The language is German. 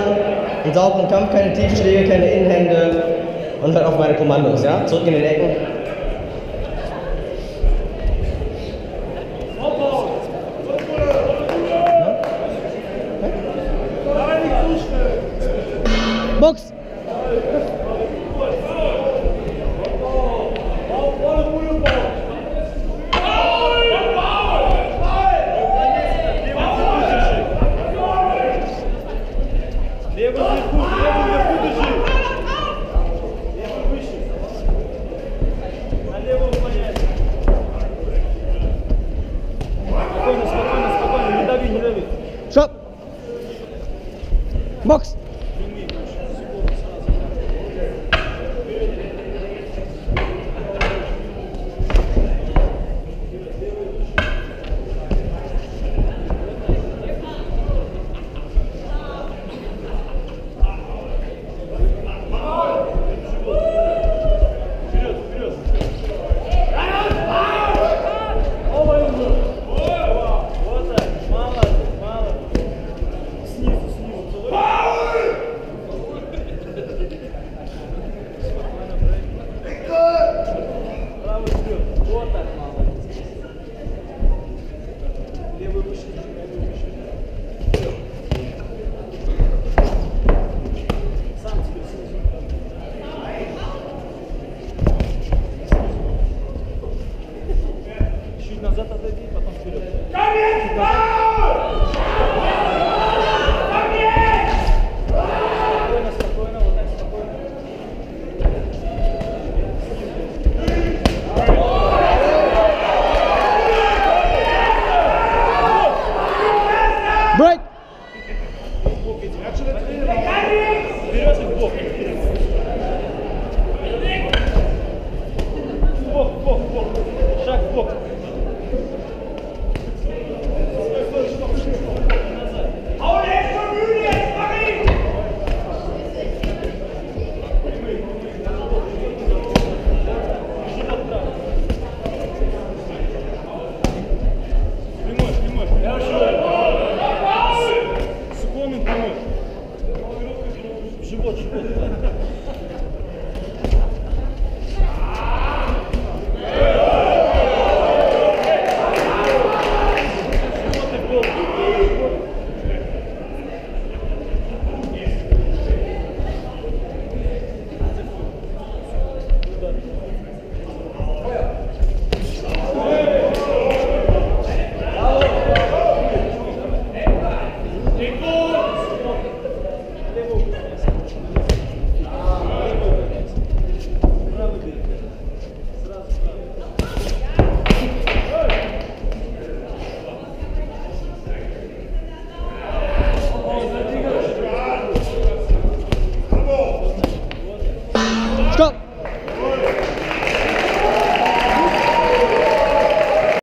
lernen, einen sauberen Kampf, keine Tiefschläge, keine Innenhände und halt auf meine Kommandos, ja? Zurück in den Ecken. Box! Stop. Box. Whoa. ハハハハ! 컷!